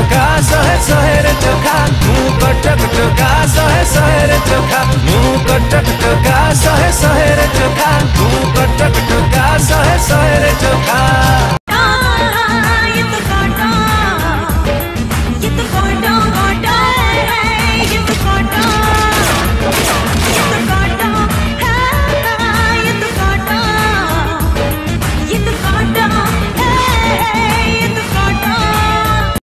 ଶହେରେ ଚୋଖା ମୁଁ କଟକ ଟୋକା ଶହେ ଶହେରେ ଚୋଖା ମୁଁ କଟକ ଟୋକା ଶହେ ଶହେରେ ଚୋଖା ମୁଁ କଟକ